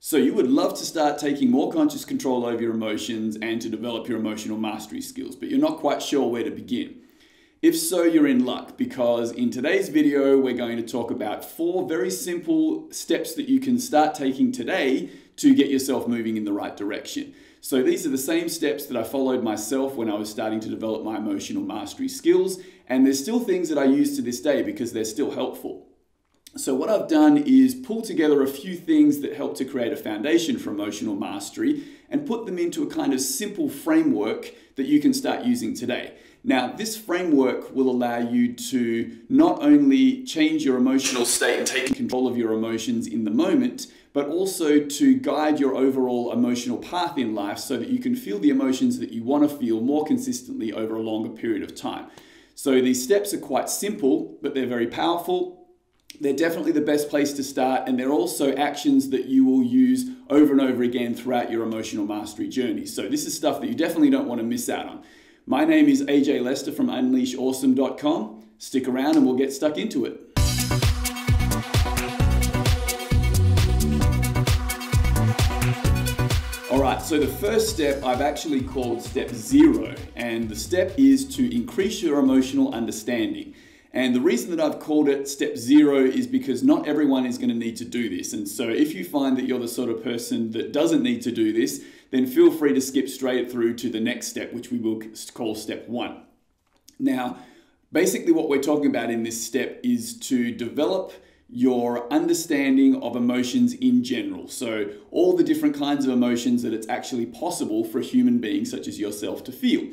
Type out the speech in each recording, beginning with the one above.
So, you would love to start taking more conscious control over your emotions and to develop your emotional mastery skills, but you're not quite sure where to begin. If so, you're in luck because in today's video, we're going to talk about four very simple steps that you can start taking today to get yourself moving in the right direction. So, these are the same steps that I followed myself when I was starting to develop my emotional mastery skills, and there's still things that I use to this day because they're still helpful. So, what I've done is pull together a few things that help to create a foundation for emotional mastery and put them into a kind of simple framework that you can start using today. Now, this framework will allow you to not only change your emotional state and take control of your emotions in the moment, but also to guide your overall emotional path in life so that you can feel the emotions that you want to feel more consistently over a longer period of time. So, these steps are quite simple, but they're very powerful they're definitely the best place to start, and they're also actions that you will use over and over again throughout your emotional mastery journey. So, this is stuff that you definitely don't want to miss out on. My name is AJ Lester from UnleashAwesome.com. Stick around and we'll get stuck into it. All right, so the first step I've actually called step zero, and the step is to increase your emotional understanding. And the reason that I've called it step zero is because not everyone is going to need to do this. And so if you find that you're the sort of person that doesn't need to do this, then feel free to skip straight through to the next step, which we will call step one. Now, basically, what we're talking about in this step is to develop your understanding of emotions in general. So, all the different kinds of emotions that it's actually possible for a human being, such as yourself, to feel.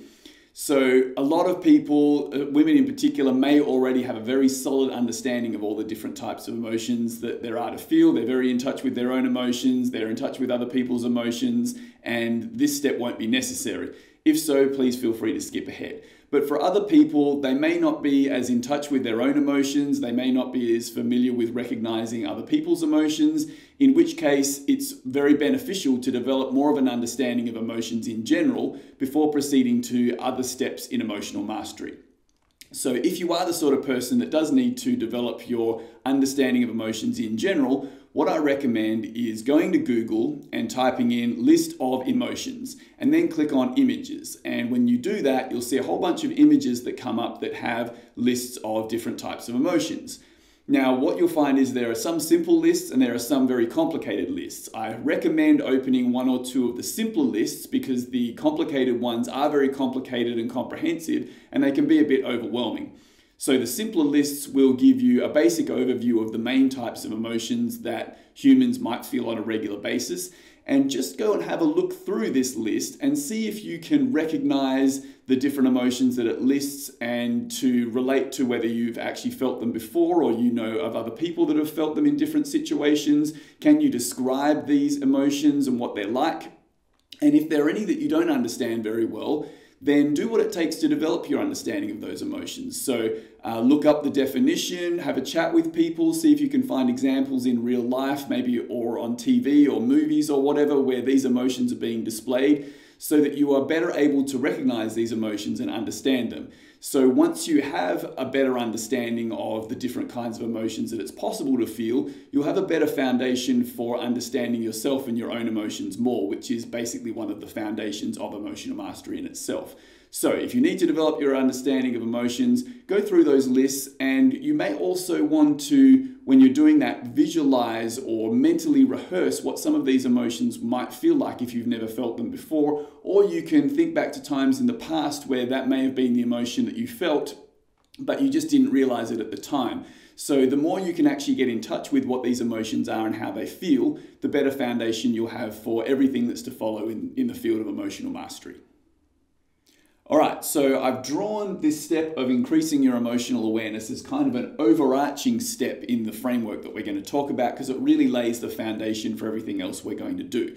So, a lot of people, uh, women in particular, may already have a very solid understanding of all the different types of emotions that there are to feel. They're very in touch with their own emotions, they're in touch with other people's emotions, and this step won't be necessary. If so, please feel free to skip ahead. But for other people, they may not be as in touch with their own emotions, they may not be as familiar with recognizing other people's emotions, in which case it's very beneficial to develop more of an understanding of emotions in general before proceeding to other steps in emotional mastery. So, if you are the sort of person that does need to develop your understanding of emotions in general, what I recommend is going to Google and typing in list of emotions and then click on images. And when you do that, you'll see a whole bunch of images that come up that have lists of different types of emotions. Now, what you'll find is there are some simple lists and there are some very complicated lists. I recommend opening one or two of the simpler lists because the complicated ones are very complicated and comprehensive and they can be a bit overwhelming. So, the simpler lists will give you a basic overview of the main types of emotions that humans might feel on a regular basis and just go and have a look through this list and see if you can recognize the different emotions that it lists and to relate to whether you've actually felt them before or you know of other people that have felt them in different situations. Can you describe these emotions and what they're like? And if there are any that you don't understand very well, then do what it takes to develop your understanding of those emotions. So, uh, look up the definition, have a chat with people, see if you can find examples in real life, maybe or on TV or movies or whatever, where these emotions are being displayed, so that you are better able to recognize these emotions and understand them. So, once you have a better understanding of the different kinds of emotions that it's possible to feel, you'll have a better foundation for understanding yourself and your own emotions more, which is basically one of the foundations of emotional mastery in itself. So, if you need to develop your understanding of emotions, go through those lists, and you may also want to, when you're doing that, visualize or mentally rehearse what some of these emotions might feel like if you've never felt them before, or you can think back to times in the past where that may have been the emotion that you felt, but you just didn't realize it at the time. So, the more you can actually get in touch with what these emotions are and how they feel, the better foundation you'll have for everything that's to follow in, in the field of emotional mastery. All right, so I've drawn this step of increasing your emotional awareness as kind of an overarching step in the framework that we're going to talk about because it really lays the foundation for everything else we're going to do.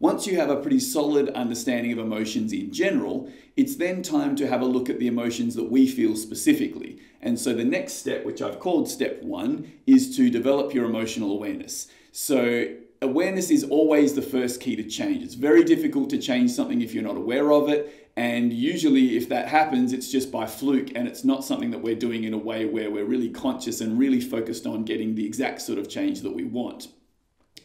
Once you have a pretty solid understanding of emotions in general, it's then time to have a look at the emotions that we feel specifically. And so the next step, which I've called step one, is to develop your emotional awareness. So awareness is always the first key to change. It's very difficult to change something if you're not aware of it. And usually, if that happens, it's just by fluke and it's not something that we're doing in a way where we're really conscious and really focused on getting the exact sort of change that we want.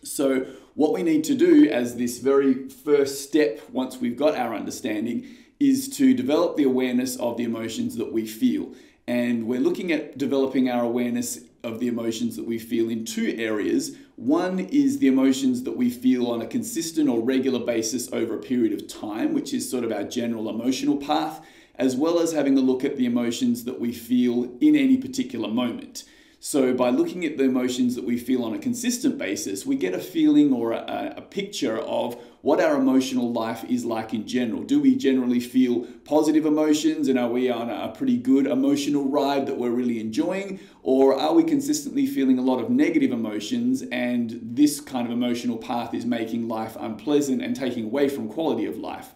So, what we need to do as this very first step, once we've got our understanding, is to develop the awareness of the emotions that we feel. And we're looking at developing our awareness of the emotions that we feel in two areas. One is the emotions that we feel on a consistent or regular basis over a period of time, which is sort of our general emotional path, as well as having a look at the emotions that we feel in any particular moment. So, by looking at the emotions that we feel on a consistent basis, we get a feeling or a, a, picture of what our emotional life is like in general. Do we generally feel positive emotions and are we on a pretty good emotional ride that we're really enjoying? Or are we consistently feeling a lot of negative emotions and this kind of emotional path is making life unpleasant and taking away from quality of life?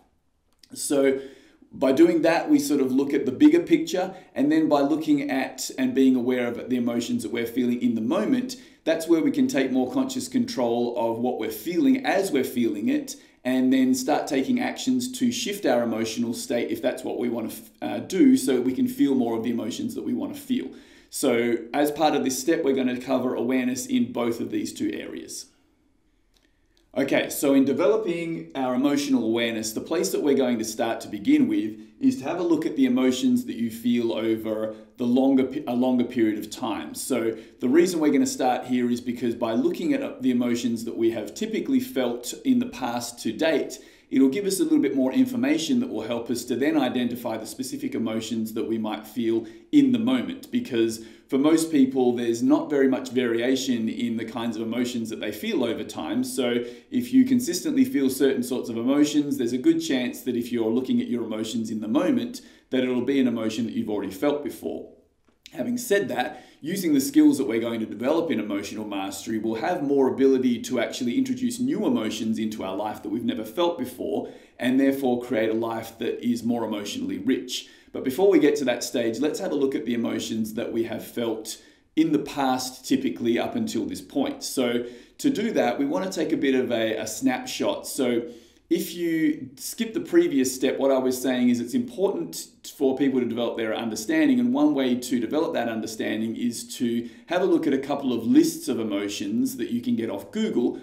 So, by doing that, we sort of look at the bigger picture, and then by looking at and being aware of the emotions that we're feeling in the moment, that's where we can take more conscious control of what we're feeling as we're feeling it, and then start taking actions to shift our emotional state if that's what we want to uh, do, so we can feel more of the emotions that we want to feel. So, as part of this step, we're going to cover awareness in both of these two areas. Okay, so in developing our emotional awareness, the place that we're going to start to begin with is to have a look at the emotions that you feel over the longer a longer period of time. So the reason we're going to start here is because by looking at uh, the emotions that we have typically felt in the past to date, it'll give us a little bit more information that will help us to then identify the specific emotions that we might feel in the moment. Because for most people, there's not very much variation in the kinds of emotions that they feel over time. So if you consistently feel certain sorts of emotions, there's a good chance that if you're looking at your emotions in the moment, that it'll be an emotion that you've already felt before. Having said that, using the skills that we're going to develop in emotional mastery, we'll have more ability to actually introduce new emotions into our life that we've never felt before, and therefore create a life that is more emotionally rich. But before we get to that stage, let's have a look at the emotions that we have felt in the past, typically up until this point. So, to do that, we want to take a bit of a, a snapshot. So, if you skip the previous step, what I was saying is it's important for people to develop their understanding. And one way to develop that understanding is to have a look at a couple of lists of emotions that you can get off Google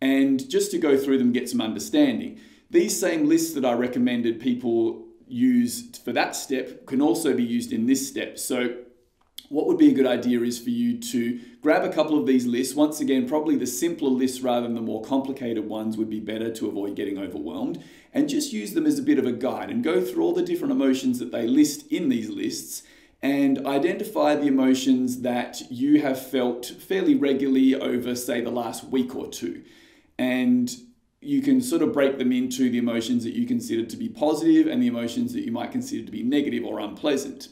and just to go through them, get some understanding. These same lists that I recommended people use for that step can also be used in this step. So what would be a good idea is for you to grab a couple of these lists. Once again, probably the simpler lists rather than the more complicated ones would be better to avoid getting overwhelmed. And just use them as a bit of a guide and go through all the different emotions that they list in these lists and identify the emotions that you have felt fairly regularly over, say, the last week or two. And you can sort of break them into the emotions that you consider to be positive and the emotions that you might consider to be negative or unpleasant.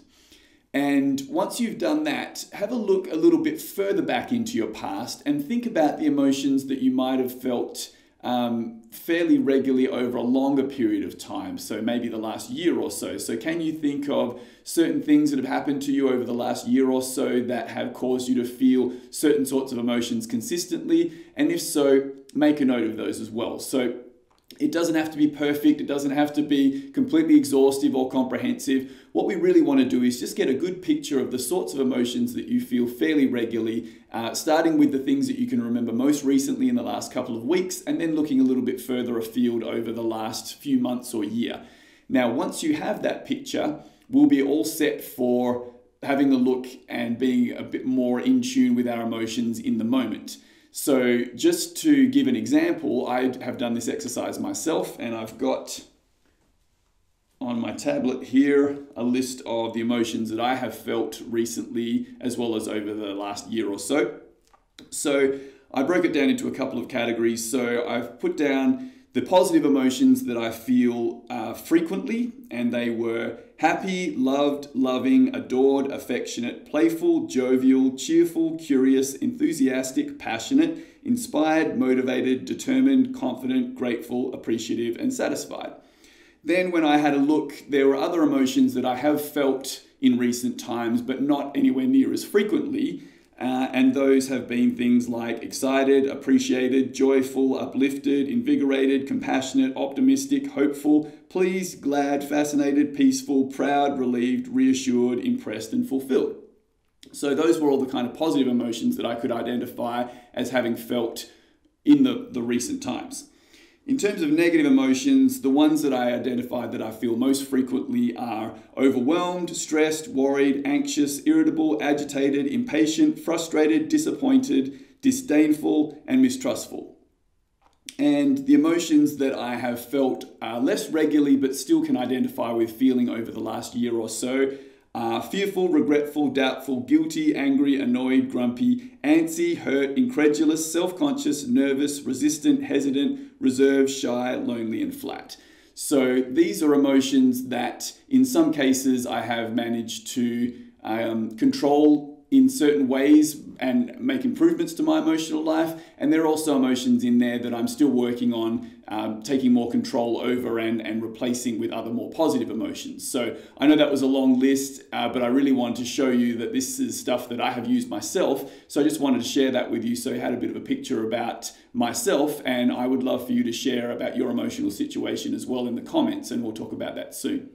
And once you've done that, have a look a little bit further back into your past and think about the emotions that you might have felt um, fairly regularly over a longer period of time. So maybe the last year or so. So, can you think of certain things that have happened to you over the last year or so that have caused you to feel certain sorts of emotions consistently? And if so, make a note of those as well. So, it doesn't have to be perfect, it doesn't have to be completely exhaustive or comprehensive. What we really want to do is just get a good picture of the sorts of emotions that you feel fairly regularly, uh, starting with the things that you can remember most recently in the last couple of weeks, and then looking a little bit further afield over the last few months or year. Now, once you have that picture, we'll be all set for having a look and being a bit more in tune with our emotions in the moment. So, just to give an example, I have done this exercise myself, and I've got on my tablet here a list of the emotions that I have felt recently as well as over the last year or so. So, I broke it down into a couple of categories. So, I've put down the positive emotions that I feel uh, frequently, and they were happy, loved, loving, adored, affectionate, playful, jovial, cheerful, curious, enthusiastic, passionate, inspired, motivated, determined, confident, grateful, appreciative, and satisfied. Then, when I had a look, there were other emotions that I have felt in recent times, but not anywhere near as frequently. Uh, and those have been things like excited, appreciated, joyful, uplifted, invigorated, compassionate, optimistic, hopeful, pleased, glad, fascinated, peaceful, proud, relieved, reassured, impressed, and fulfilled. So, those were all the kind of positive emotions that I could identify as having felt in the, the recent times. In terms of negative emotions, the ones that I identified that I feel most frequently are overwhelmed, stressed, worried, anxious, irritable, agitated, impatient, frustrated, disappointed, disdainful, and mistrustful. And the emotions that I have felt uh, less regularly but still can identify with feeling over the last year or so are fearful, regretful, doubtful, guilty, angry, annoyed, grumpy, antsy, hurt, incredulous, self conscious, nervous, resistant, hesitant, reserved, shy, lonely, and flat. So these are emotions that, in some cases, I have managed to um, control in certain ways and make improvements to my emotional life. And there are also emotions in there that I'm still working on um, taking more control over and, and replacing with other more positive emotions. So I know that was a long list, uh, but I really wanted to show you that this is stuff that I have used myself. So I just wanted to share that with you so you had a bit of a picture about myself. And I would love for you to share about your emotional situation as well in the comments, and we'll talk about that soon.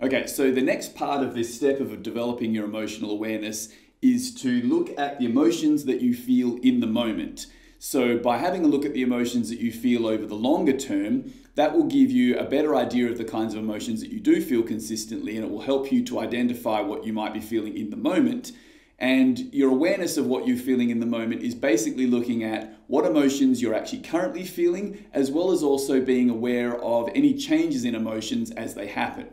Okay, so the next part of this step of developing your emotional awareness is to look at the emotions that you feel in the moment. So, by having a look at the emotions that you feel over the longer term, that will give you a better idea of the kinds of emotions that you do feel consistently, and it will help you to identify what you might be feeling in the moment. And your awareness of what you're feeling in the moment is basically looking at what emotions you're actually currently feeling, as well as also being aware of any changes in emotions as they happen.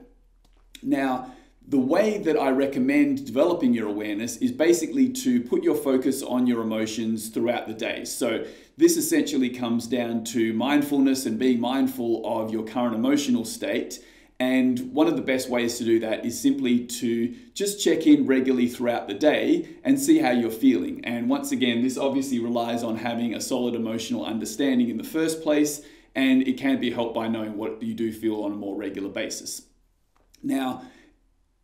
Now, the way that I recommend developing your awareness is basically to put your focus on your emotions throughout the day. So, this essentially comes down to mindfulness and being mindful of your current emotional state. And one of the best ways to do that is simply to just check in regularly throughout the day and see how you're feeling. And once again, this obviously relies on having a solid emotional understanding in the first place, and it can be helped by knowing what you do feel on a more regular basis. Now,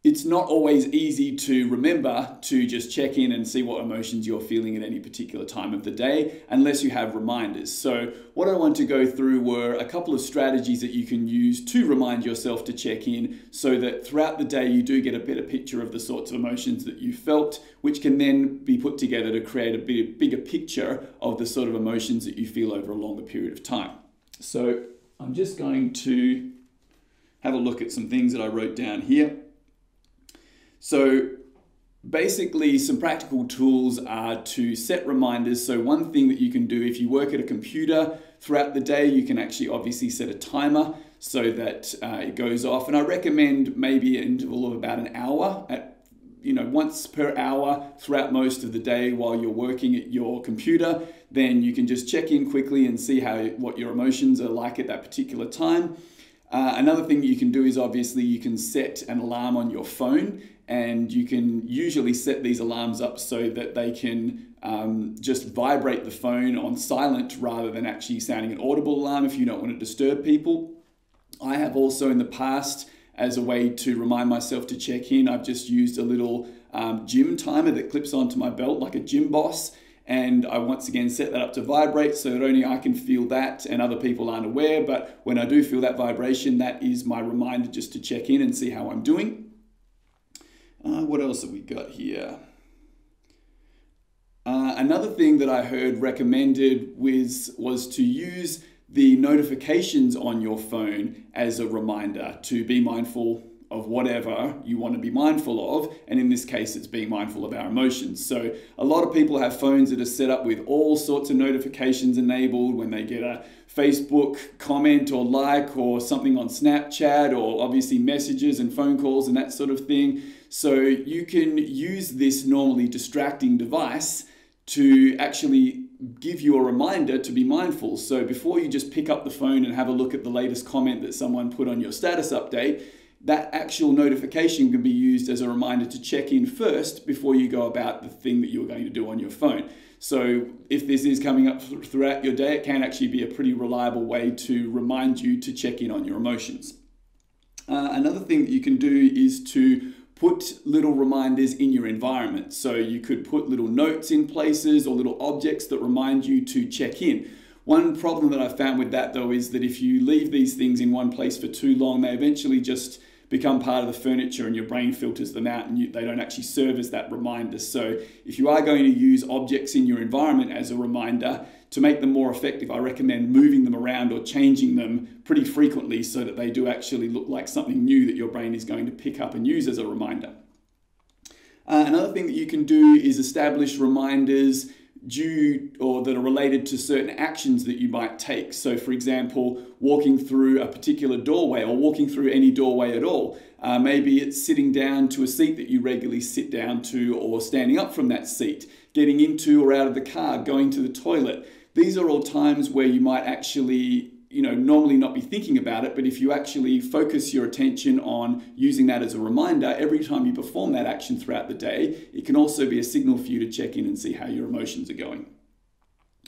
it's not always easy to remember to just check in and see what emotions you're feeling at any particular time of the day unless you have reminders. So, what I want to go through were a couple of strategies that you can use to remind yourself to check in so that throughout the day you do get a better picture of the sorts of emotions that you felt, which can then be put together to create a bigger picture of the sort of emotions that you feel over a longer period of time. So, I'm just going to have a look at some things that I wrote down here. So basically some practical tools are to set reminders. So one thing that you can do if you work at a computer throughout the day, you can actually obviously set a timer so that uh, it goes off. And I recommend maybe an interval of about an hour at you know once per hour throughout most of the day while you're working at your computer then you can just check in quickly and see how what your emotions are like at that particular time uh, another thing you can do is obviously you can set an alarm on your phone and you can usually set these alarms up so that they can um, just vibrate the phone on silent rather than actually sounding an audible alarm if you don't want to disturb people. I have also in the past, as a way to remind myself to check in, I've just used a little um, gym timer that clips onto my belt like a Gymboss and I once again set that up to vibrate so that only I can feel that and other people aren't aware. But when I do feel that vibration, that is my reminder just to check in and see how I'm doing. Uh, what else have we got here? Uh, another thing that I heard recommended was, was to use the notifications on your phone as a reminder to be mindful of whatever you want to be mindful of. And in this case, it's being mindful of our emotions. So a lot of people have phones that are set up with all sorts of notifications enabled when they get a Facebook comment or like or something on Snapchat or obviously messages and phone calls and that sort of thing. So you can use this normally distracting device to actually give you a reminder to be mindful. So before you just pick up the phone and have a look at the latest comment that someone put on your status update, that actual notification can be used as a reminder to check in first before you go about the thing that you're going to do on your phone. So, if this is coming up throughout your day, it can actually be a pretty reliable way to remind you to check in on your emotions. Uh, another thing that you can do is to put little reminders in your environment. So, you could put little notes in places or little objects that remind you to check in. One problem that I found with that though is that if you leave these things in one place for too long, they eventually just become part of the furniture and your brain filters them out and you, they don't actually serve as that reminder. So if you are going to use objects in your environment as a reminder, to make them more effective, I recommend moving them around or changing them pretty frequently so that they do actually look like something new that your brain is going to pick up and use as a reminder. Uh, another thing that you can do is establish reminders due or that are related to certain actions that you might take. So, for example, walking through a particular doorway or walking through any doorway at all. Uh, maybe it's sitting down to a seat that you regularly sit down to or standing up from that seat, getting into or out of the car, going to the toilet. These are all times where you might actually you know normally not be thinking about it but if you actually focus your attention on using that as a reminder every time you perform that action throughout the day it can also be a signal for you to check in and see how your emotions are going.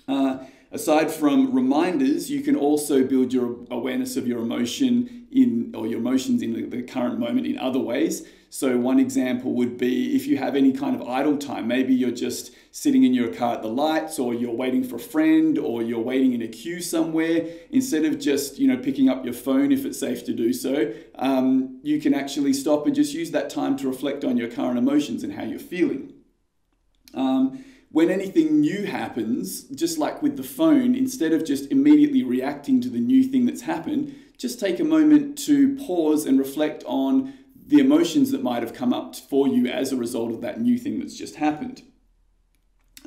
Uh, aside from reminders you can also build your awareness of your emotion in or your emotions in the, the current moment in other ways so one example would be if you have any kind of idle time maybe you're just sitting in your car at the lights or you're waiting for a friend or you're waiting in a queue somewhere instead of just you know picking up your phone if it's safe to do so um, you can actually stop and just use that time to reflect on your current emotions and how you're feeling. Um, when anything new happens just like with the phone instead of just immediately reacting to the new thing that's happened just take a moment to pause and reflect on the emotions that might have come up for you as a result of that new thing that's just happened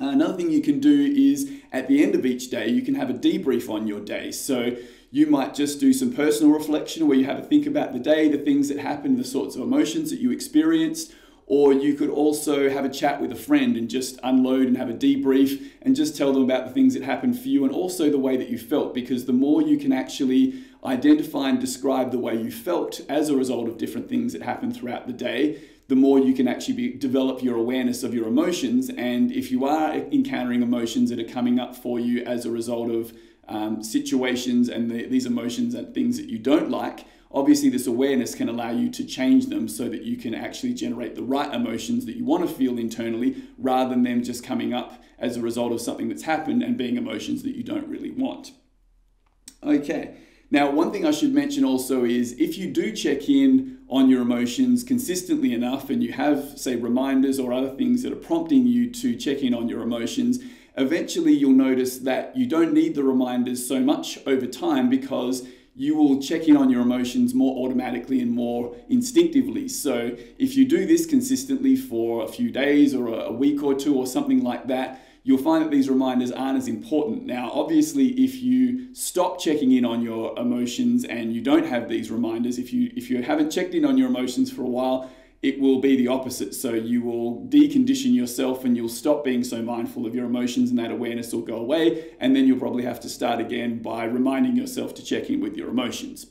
uh, another thing you can do is at the end of each day, you can have a debrief on your day. So you might just do some personal reflection where you have a think about the day, the things that happened, the sorts of emotions that you experienced. Or you could also have a chat with a friend and just unload and have a debrief and just tell them about the things that happened for you and also the way that you felt. Because the more you can actually identify and describe the way you felt as a result of different things that happened throughout the day, the more you can actually be, develop your awareness of your emotions. And if you are encountering emotions that are coming up for you as a result of um, situations and the, these emotions and things that you don't like, obviously this awareness can allow you to change them so that you can actually generate the right emotions that you want to feel internally rather than them just coming up as a result of something that's happened and being emotions that you don't really want. Okay. Now, one thing I should mention also is if you do check in on your emotions consistently enough and you have, say, reminders or other things that are prompting you to check in on your emotions, eventually you'll notice that you don't need the reminders so much over time because you will check in on your emotions more automatically and more instinctively. So, if you do this consistently for a few days or a week or two or something like that, you'll find that these reminders aren't as important. Now, obviously, if you stop checking in on your emotions and you don't have these reminders, if you if you haven't checked in on your emotions for a while, it will be the opposite. So you will decondition yourself and you'll stop being so mindful of your emotions and that awareness will go away. And then you'll probably have to start again by reminding yourself to check in with your emotions.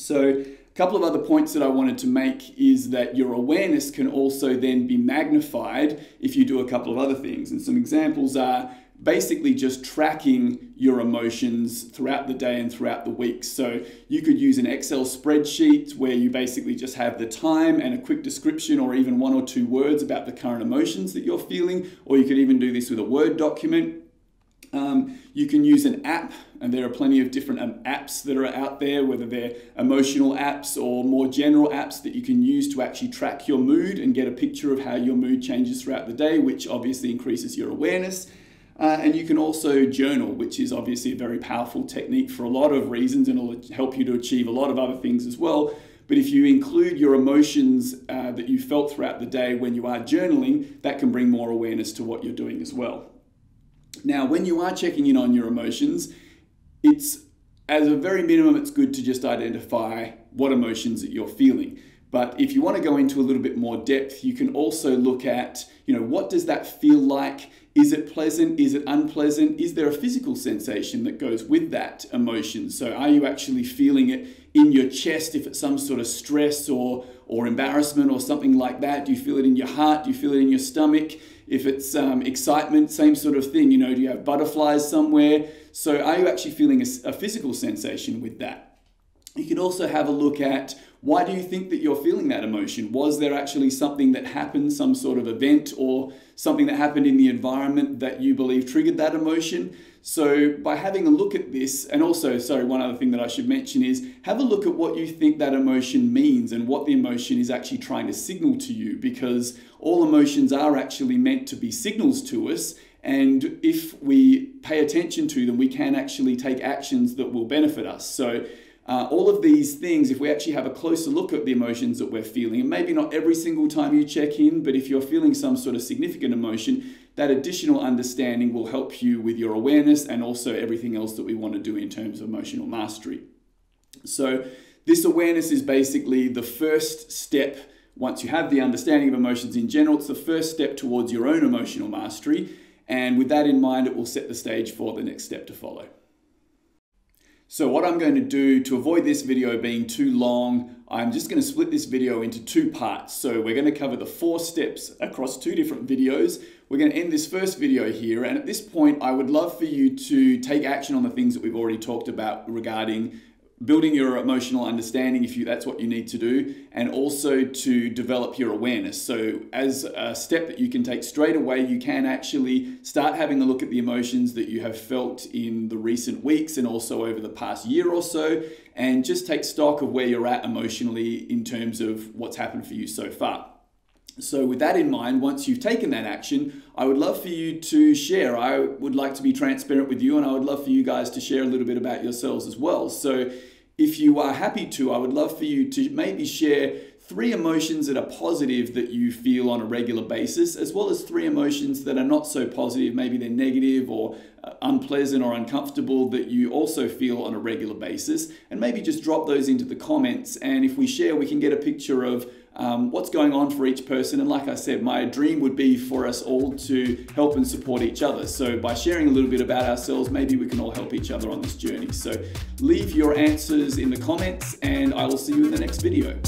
So a couple of other points that I wanted to make is that your awareness can also then be magnified if you do a couple of other things. And some examples are basically just tracking your emotions throughout the day and throughout the week. So you could use an Excel spreadsheet where you basically just have the time and a quick description or even one or two words about the current emotions that you're feeling, or you could even do this with a Word document. Um, you can use an app, and there are plenty of different um, apps that are out there, whether they're emotional apps or more general apps that you can use to actually track your mood and get a picture of how your mood changes throughout the day, which obviously increases your awareness. Uh, and you can also journal, which is obviously a very powerful technique for a lot of reasons and it'll help you to achieve a lot of other things as well. But if you include your emotions uh, that you felt throughout the day when you are journaling, that can bring more awareness to what you're doing as well. Now, when you are checking in on your emotions, it's as a very minimum, it's good to just identify what emotions that you're feeling. But if you want to go into a little bit more depth, you can also look at, you know, what does that feel like? Is it pleasant? Is it unpleasant? Is there a physical sensation that goes with that emotion? So are you actually feeling it in your chest if it's some sort of stress or or embarrassment or something like that? Do you feel it in your heart? Do you feel it in your stomach? If it's um, excitement, same sort of thing. You know, do you have butterflies somewhere? So, are you actually feeling a, a physical sensation with that? You can also have a look at why do you think that you're feeling that emotion? Was there actually something that happened, some sort of event or something that happened in the environment that you believe triggered that emotion? So, by having a look at this, and also, sorry, one other thing that I should mention is have a look at what you think that emotion means and what the emotion is actually trying to signal to you, because all emotions are actually meant to be signals to us. And if we pay attention to them, we can actually take actions that will benefit us. So, uh, all of these things, if we actually have a closer look at the emotions that we're feeling, and maybe not every single time you check in, but if you're feeling some sort of significant emotion, that additional understanding will help you with your awareness and also everything else that we want to do in terms of emotional mastery. So, this awareness is basically the first step. Once you have the understanding of emotions in general, it's the first step towards your own emotional mastery. And with that in mind, it will set the stage for the next step to follow. So what I'm going to do to avoid this video being too long, I'm just going to split this video into two parts. So we're going to cover the four steps across two different videos. We're going to end this first video here. And at this point, I would love for you to take action on the things that we've already talked about regarding building your emotional understanding if you that's what you need to do and also to develop your awareness so as a step that you can take straight away you can actually start having a look at the emotions that you have felt in the recent weeks and also over the past year or so and just take stock of where you're at emotionally in terms of what's happened for you so far so, with that in mind, once you've taken that action, I would love for you to share. I would like to be transparent with you, and I would love for you guys to share a little bit about yourselves as well. So, if you are happy to, I would love for you to maybe share three emotions that are positive that you feel on a regular basis, as well as three emotions that are not so positive, maybe they're negative or uh, unpleasant or uncomfortable that you also feel on a regular basis. And maybe just drop those into the comments. And if we share, we can get a picture of um, what's going on for each person. And like I said, my dream would be for us all to help and support each other. So by sharing a little bit about ourselves, maybe we can all help each other on this journey. So leave your answers in the comments, and I will see you in the next video.